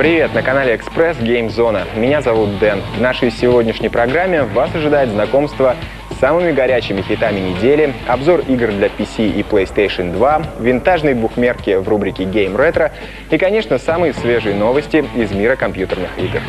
Привет, на канале Экспресс Game Зона. Меня зовут Дэн. В нашей сегодняшней программе вас ожидает знакомство с самыми горячими хитами недели, обзор игр для PC и PlayStation 2, винтажные двухмерки в рубрике Game Retro и, конечно, самые свежие новости из мира компьютерных игр.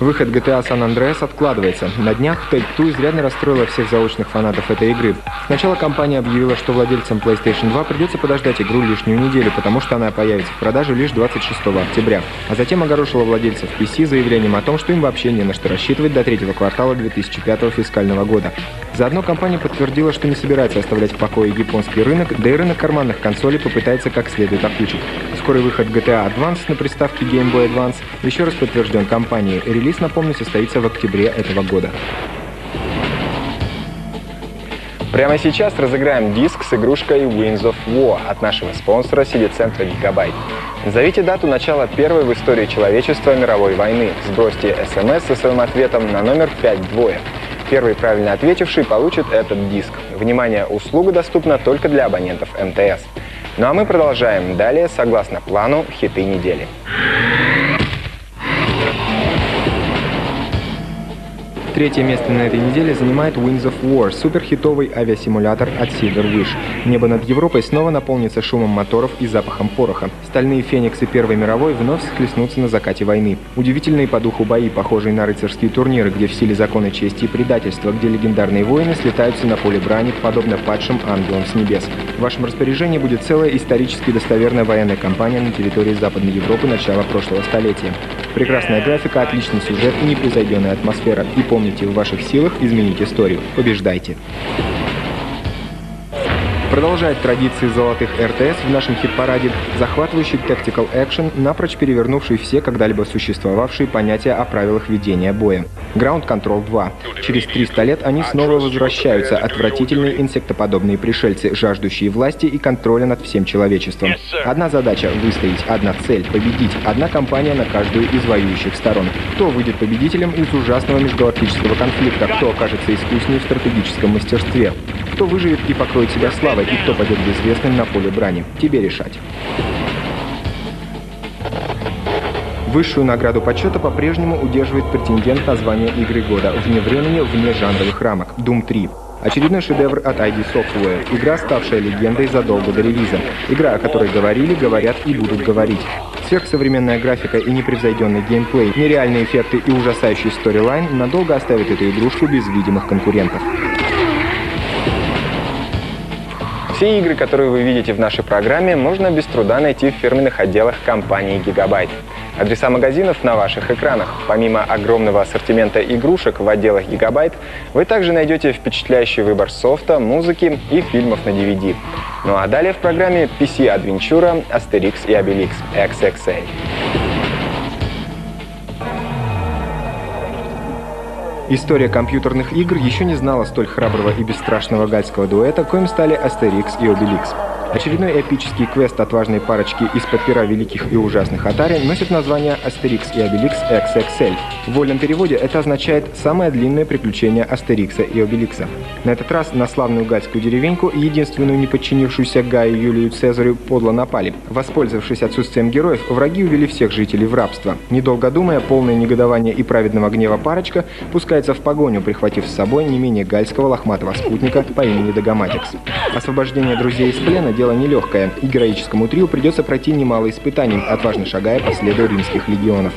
Выход GTA San Andreas откладывается. На днях Take-Two изрядно расстроила всех заочных фанатов этой игры. Сначала компания объявила, что владельцам PlayStation 2 придется подождать игру лишнюю неделю, потому что она появится в продаже лишь 26 октября. А затем огорошила владельцев PC заявлением о том, что им вообще не на что рассчитывать до третьего квартала 2005 фискального года. Заодно компания подтвердила, что не собирается оставлять в покое японский рынок, да и рынок карманных консолей попытается как следует опучить. Скорый выход GTA Advance на приставке Game Boy Advance еще раз подтвержден компанией. Релиз, напомню, состоится в октябре этого года. Прямо сейчас разыграем диск с игрушкой Winds of War от нашего спонсора CD-центра Gigabyte. Назовите дату начала первой в истории человечества мировой войны. Сбросьте смс со своим ответом на номер 52. Первый правильно ответивший получит этот диск. Внимание, услуга доступна только для абонентов МТС. Ну а мы продолжаем. Далее, согласно плану, хиты недели. Третье место на этой неделе занимает Wings of War, суперхитовый авиасимулятор от Silverwish. Небо над Европой снова наполнится шумом моторов и запахом пороха. Стальные фениксы Первой мировой вновь схлестнутся на закате войны. Удивительные по духу бои, похожие на рыцарские турниры, где в силе закона чести и предательства, где легендарные воины слетаются на поле брани, подобно падшим ангелам с небес. В вашем распоряжении будет целая исторически достоверная военная кампания на территории Западной Европы начала прошлого столетия. Прекрасная графика, отличный сюжет и непревзойденная атмосфера. И помните, в ваших силах изменить историю. Побеждайте! Продолжает традиции золотых РТС в нашем хит-параде захватывающий tactical action, напрочь перевернувший все когда-либо существовавшие понятия о правилах ведения боя. Ground Control 2. Через 300 лет они снова возвращаются, отвратительные инсектоподобные пришельцы, жаждущие власти и контроля над всем человечеством. Одна задача – выстоять, одна цель – победить, одна компания на каждую из воюющих сторон. Кто выйдет победителем из ужасного межгалактического конфликта, кто окажется искуснее в стратегическом мастерстве, кто выживет и покроет себя славой, и кто пойдет безвестным на поле брани. Тебе решать. Высшую награду почета по-прежнему удерживает претендент на звание игры года вне времени, вне жанровых рамок – Doom 3. Очередной шедевр от ID Software. Игра, ставшая легендой задолго до релиза. Игра, о которой говорили, говорят и будут говорить. Сверхсовременная графика и непревзойденный геймплей, нереальные эффекты и ужасающий сторилайн надолго оставят эту игрушку без видимых конкурентов. Все игры, которые вы видите в нашей программе, можно без труда найти в фирменных отделах компании Gigabyte. Адреса магазинов на ваших экранах. Помимо огромного ассортимента игрушек в отделах Gigabyte, вы также найдете впечатляющий выбор софта, музыки и фильмов на DVD. Ну а далее в программе PC Adventure, Asterix и Obelix XXL. История компьютерных игр еще не знала столь храброго и бесстрашного гальского дуэта, коим стали Астерикс и Обеликс. Очередной эпический квест отважной парочки из-под пера великих и ужасных Атари носит название «Астерикс и Обеликс XXL». В вольном переводе это означает «самое длинное приключение Астерикса и Обеликса». На этот раз на славную галльскую деревеньку, единственную не подчинившуюся Гаю Юлию Цезарю, подло напали. Воспользовавшись отсутствием героев, враги увели всех жителей в рабство. Недолго думая, полная негодования и праведного гнева парочка пускается в погоню, прихватив с собой не менее галльского лохматого спутника по имени Догматикс. Освобождение друзей из плена дело нелегкое, и героическому трио придется пройти немало испытаний, отважно шагая по следу римских легионов.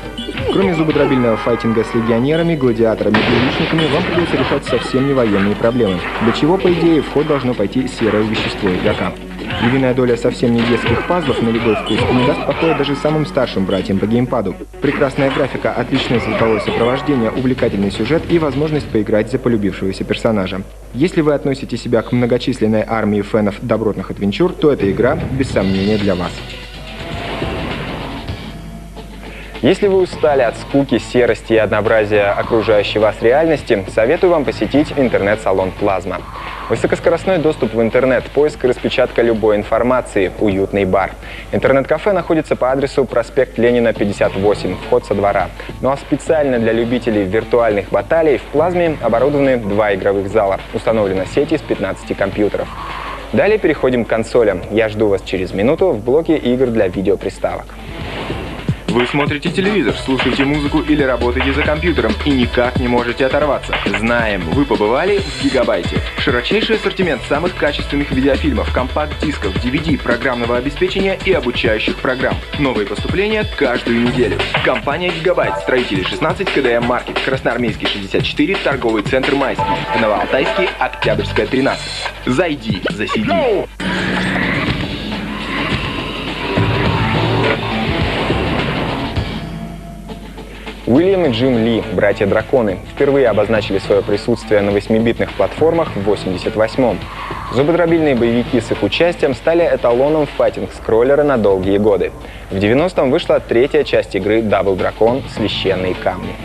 Кроме зубодробильного файтинга с легионерами, гладиаторами и лучниками, вам придется решать совсем не военные проблемы, для чего, по идее, в ход должно пойти серое вещество игрока. Львиная доля совсем не детских пазлов на любой вкус не даст покоя даже самым старшим братьям по геймпаду. Прекрасная графика, отличное звуковое сопровождение, увлекательный сюжет и возможность поиграть за полюбившегося персонажа. Если вы относите себя к многочисленной армии фенов добротных адвенчур, то эта игра без сомнения для вас. Если вы устали от скуки, серости и однообразия окружающей вас реальности, советую вам посетить интернет-салон «Плазма». Высокоскоростной доступ в интернет, поиск и распечатка любой информации, уютный бар. Интернет-кафе находится по адресу проспект Ленина, 58, вход со двора. Ну а специально для любителей виртуальных баталий в «Плазме» оборудованы два игровых зала. Установлена сеть из 15 компьютеров. Далее переходим к консолям. Я жду вас через минуту в блоке игр для видеоприставок. Вы смотрите телевизор, слушаете музыку или работаете за компьютером и никак не можете оторваться. Знаем, вы побывали в Гигабайте. Широчайший ассортимент самых качественных видеофильмов, компакт-дисков, DVD, программного обеспечения и обучающих программ. Новые поступления каждую неделю. Компания Гигабайт, строители 16, КДМ Маркет, Красноармейский 64, торговый центр Майский, в Новоалтайске, Октябрьская 13. Зайди, засиди. Уильям и Джим Ли, братья-драконы, впервые обозначили свое присутствие на 8-битных платформах в 88-м. Зубодробильные боевики с их участием стали эталоном файтинг-скроллера на долгие годы. В 90-м вышла третья часть игры Double Dragon «Священные камни».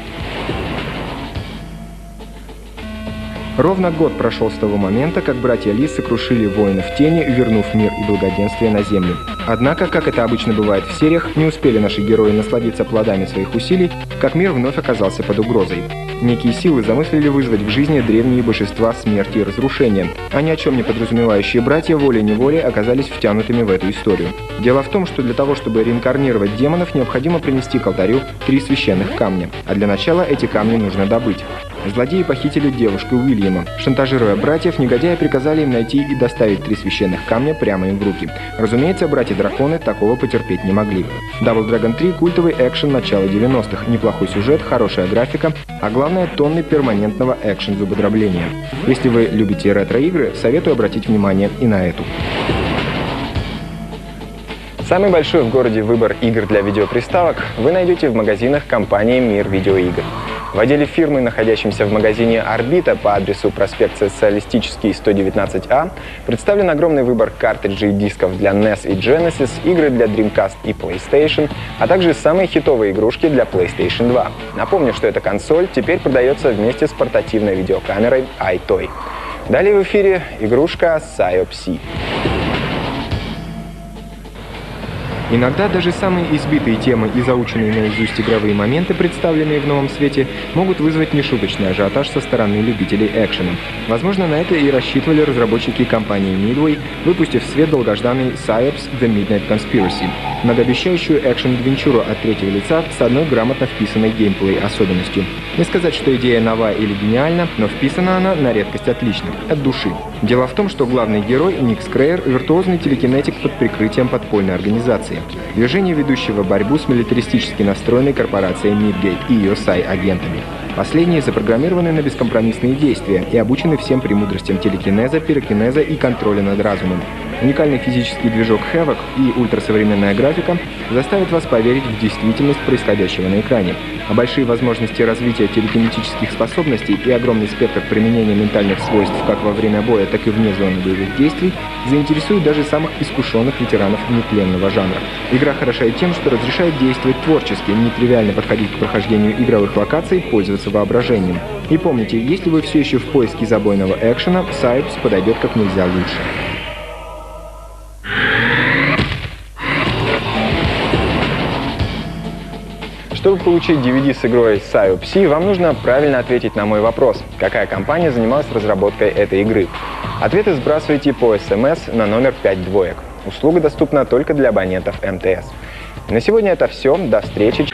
Ровно год прошел с того момента, как братья Ли сокрушили воинов тени, вернув мир и благоденствие на Землю. Однако, как это обычно бывает в сериях, не успели наши герои насладиться плодами своих усилий, как мир вновь оказался под угрозой. Некие силы замыслили вызвать в жизни древние божества смерти и разрушения, а ни о чем не подразумевающие братья волей-неволей оказались втянутыми в эту историю. Дело в том, что для того, чтобы реинкарнировать демонов, необходимо принести к алтарю три священных камня, а для начала эти камни нужно добыть. Злодеи похитили девушку Уильяма. Шантажируя братьев, негодяи приказали им найти и доставить три священных камня прямо им в руки. Разумеется, братья-драконы такого потерпеть не могли. Double Dragon 3 – культовый экшен начала 90-х, неплохой сюжет, хорошая графика, а главное – тонны перманентного экшен-зубодробления. Если вы любите ретро-игры, советую обратить внимание и на эту. Самый большой в городе выбор игр для видеоприставок вы найдете в магазинах компании «Мир видеоигр». В отделе фирмы, находящемся в магазине «Орбита» по адресу проспект Социалистический, 119А, представлен огромный выбор картриджей и дисков для NES и Genesis, игры для Dreamcast и PlayStation, а также самые хитовые игрушки для PlayStation 2. Напомню, что эта консоль теперь продается вместе с портативной видеокамерой iToy. Далее в эфире игрушка Psyop-C. Иногда даже самые избитые темы и заученные наизусть игровые моменты, представленные в новом свете, могут вызвать нешуточный ажиотаж со стороны любителей экшена. Возможно, на это и рассчитывали разработчики компании Midway, выпустив в свет долгожданный PsyOps The Midnight Conspiracy, многообещающую экшен-адвенчуру от третьего лица с одной грамотно вписанной геймплей особенностью. Не сказать, что идея нова или гениальна, но вписана она на редкость отлично, от души. Дело в том, что главный герой, Ник Скрейер, виртуозный телекинетик под прикрытием подпольной организации. Движение, ведущего борьбу с милитаристически настроенной корпорацией Midgate и ее SAI-агентами. Последние запрограммированы на бескомпромиссные действия и обучены всем премудростям телекинеза, пирокинеза и контроля над разумом. Уникальный физический движок Havoc и ультрасовременная графика заставят вас поверить в действительность происходящего на экране. А большие возможности развития телекинетических способностей и огромный спектр применения ментальных свойств как во время боя, так и вне зоны боевых действий заинтересуют даже самых искушенных ветеранов нетленного жанра. Игра хороша и тем, что разрешает действовать творчески, нетривиально подходить к прохождению игровых локаций, пользоваться воображением. И помните, если вы все еще в поиске забойного экшена, Сайпс подойдет как нельзя лучше. Чтобы получить DVD с игрой Psy вам нужно правильно ответить на мой вопрос, какая компания занималась разработкой этой игры. Ответы сбрасывайте по смс на номер 5 двоек. Услуга доступна только для абонентов МТС. На сегодня это все. До встречи.